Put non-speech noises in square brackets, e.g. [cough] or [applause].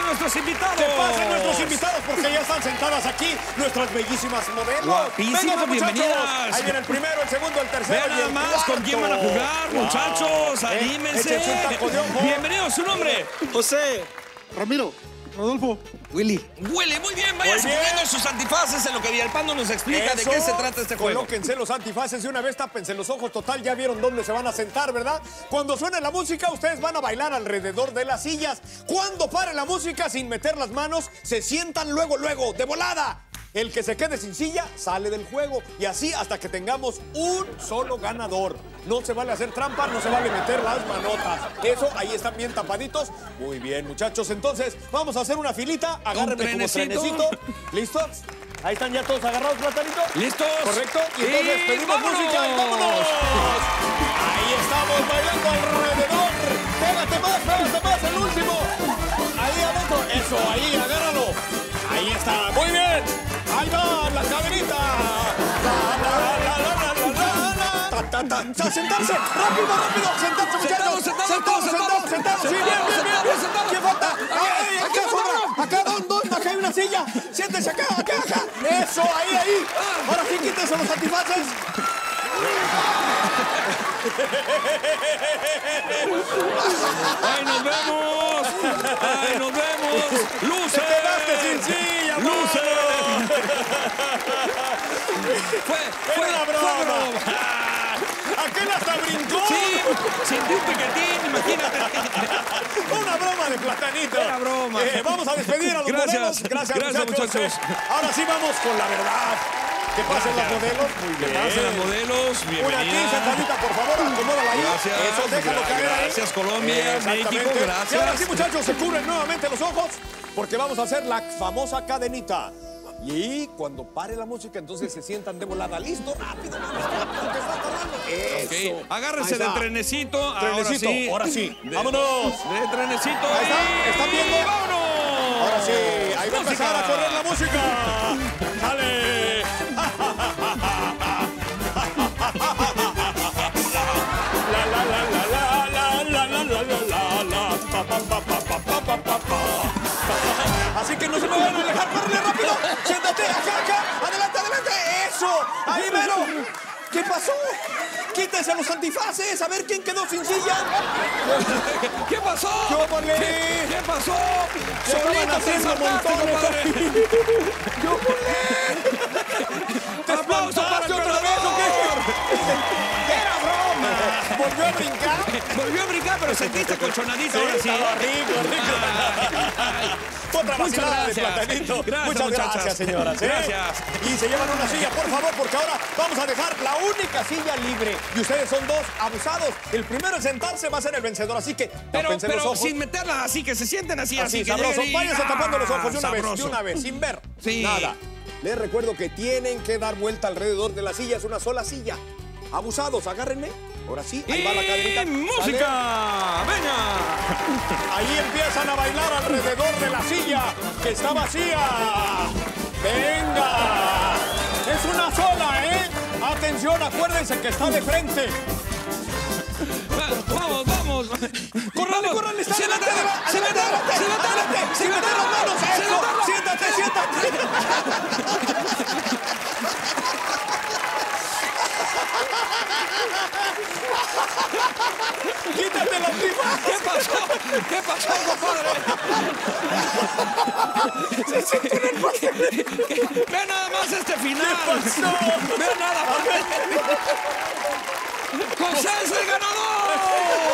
nuestros invitados. Que pasen nuestros invitados porque ya están sentadas aquí nuestras bellísimas modelos. Guapísimas, bienvenidas. Ahí viene el primero, el segundo, el tercero. Vean y nada el más con quién van a jugar, Wow. muchachos. Eh, Anímense. échense un taco de ojo. Bienvenidos, su nombre. José, Ramiro, Rodolfo, Willy. Huele muy bien, váyanse bien. poniendo sus antifaces en lo que Villalpando nos explica de qué se trata este juego. Colóquense los antifaces de una vez, tápense los ojos. Total, ya vieron dónde se van a sentar, ¿verdad? Cuando suene la música, ustedes van a bailar alrededor de las sillas. Cuando pare la música, sin meter las manos, se sientan luego, luego, de volada. El que se quede sin silla sale del juego. Y así hasta que tengamos un solo ganador. No se vale hacer trampa, no se vale meter las manotas. Eso, ahí están bien tapaditos. Muy bien, muchachos. Entonces, vamos a hacer una filita. Agárrenme como trenecito. ¿Listos? Ahí están ya todos agarrados, platanito. ¿Listos? Correcto. Y entonces Y pedimos vámonos. música y vámonos. Ahí estamos bailando alrededor. Pégate más, A sentarse. Rápido, rápido. Sentarse, muchachos. Sentados, sentados, sentados, sentados, sentados, sentados. Sí, bien, bien, bien. ¿Quién falta? Acá sobra. Acá. ¿Dónde? Acá hay una silla. Siéntese acá, acá, acá. Eso, ahí, ahí. Ahora sí, quítense los antifaces. ¡Ay, nos vemos! ¡Ay, nos vemos! Te ¡Luces! quedaste sin silla, ¡Luces! Fue, fue, una fue broma. Hasta brincó. Sí, sentí un imagínate. [laughs] Una broma de platanito. Una broma. Eh, vamos a despedir a los Gracias. modelos. Gracias, Gracias, muchachos. muchachos. Ahora sí vamos con la verdad. Que pasen los modelos. Muy Que pasen las modelos, Una aquí, bienvenida. sentadita, por favor, acomódala ahí. Gracias. Eso, déjalo Gra- caer ahí. gracias, Colombia. México, gracias. Y ahora sí, muchachos, se cubren nuevamente los ojos porque vamos a hacer la famosa cadenita. Y cuando pare la música, entonces se sientan de volada. Listo, rápido. Eso. Ok, Agárrense Ahí de trenecito. Trenecito, ahora sí. ahora sí. De- Vámonos. De trenecito. Ahí está, ¿están viendo? ¡Vámonos! Ahora sí, ahí va a empezar a correr la música. ¡Sale! Ahí mero. ¿Qué pasó? Quítense los antifaces, a ver quién quedó sin silla. ¿Qué pasó? ¿Qué? ¿Qué, pasó? Solito te haciendo saltaste, compadre. ¿Te ¡Aplauso para el otra vez o qué? ¡Era broma! ¿Volvió a brincar? Volvió a brincar, pero sentiste colchonadito ahora sí. estaba rico, rico. [laughs] Otra Muchas vacilada de gracias. platanito. Gracias, Muchas muchachas. gracias, señoras. ¿eh? Gracias. Y se llevan una silla, por favor, porque ahora vamos a dejar la única silla libre. Y ustedes son dos abusados. El primero en sentarse va a ser el vencedor, así que Pero, los ojos. sin meterla así, que se sienten así, así, Así, sabroso. y- Váyanse tapando los ojos de una Ah, vez, de una vez, sin ver Sí. nada. Les recuerdo que tienen que dar vuelta alrededor de la silla, es una sola silla. Abusados, agárrenme. Ahora sí, ahí va la cadenita. Y música, venga. Ahí empiezan a bailar alrededor de la silla que está vacía. Venga. Es una sola, ¿eh? Atención, acuérdense que está de frente. Va- Vamos, vamos. ¡Córrale, córrale! ¡Está Siéntate, adelante, adelante, siéntate, adelante, siéntate, adelante! ¡Sin meter las manos! ¡Eso! ¡Siéntate, siéntate! ¡Quítate la antifaz! ¿Qué pasó? ¿Qué pasó, compadre? Ve nada más este final. pasó? Ve nada más. José es el ganador.